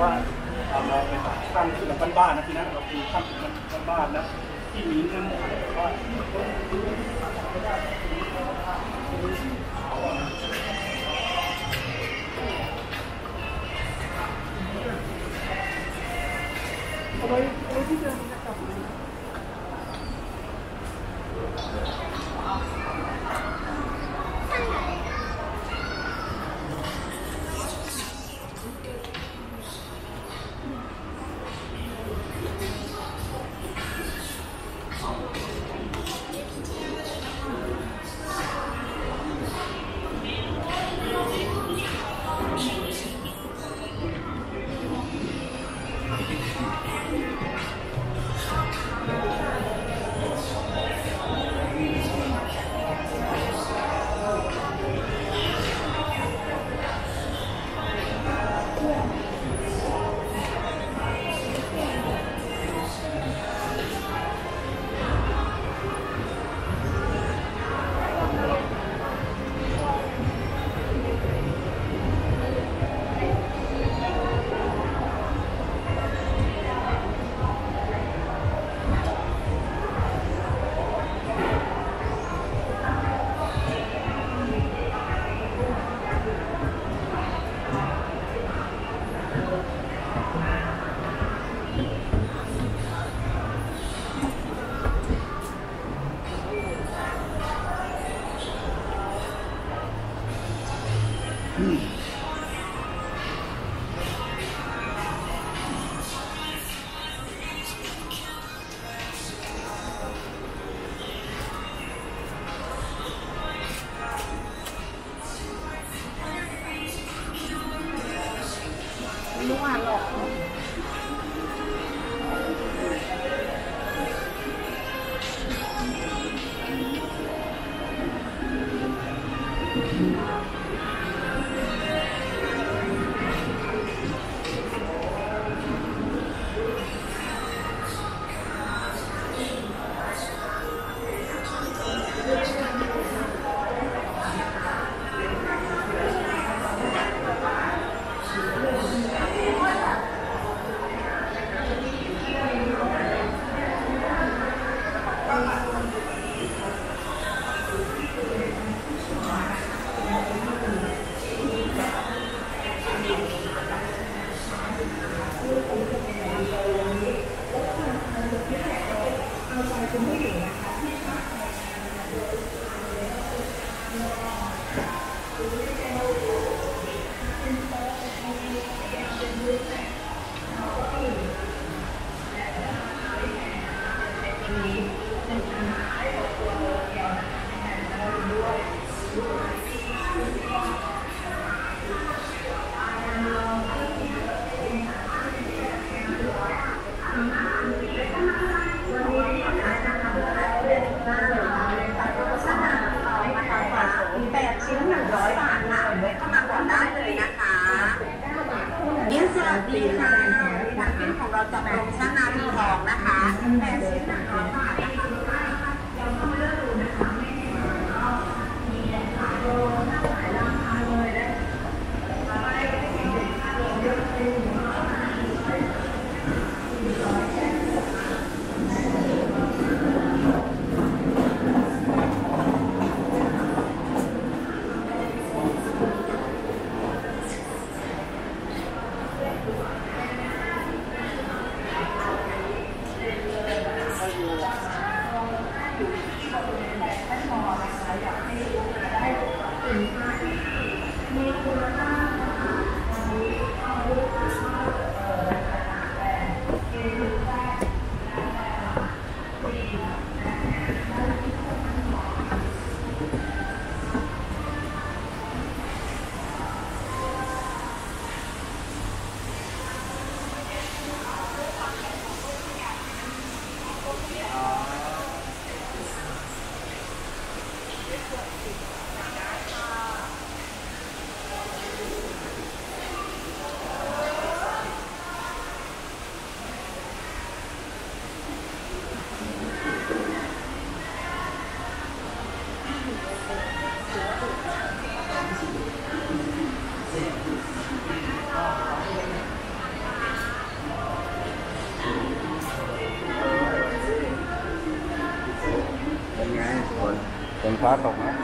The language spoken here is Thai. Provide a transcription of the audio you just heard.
ว่าเราเป็นช่างฝันบ้านๆนะทีนั้นเราคือขั้นบ้านๆนะที่มีเนื้อหมูว่าลู Música ฝนฝนฟ้าตกนะ